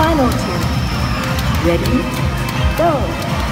Final two. Ready? Go!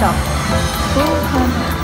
到。